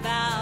about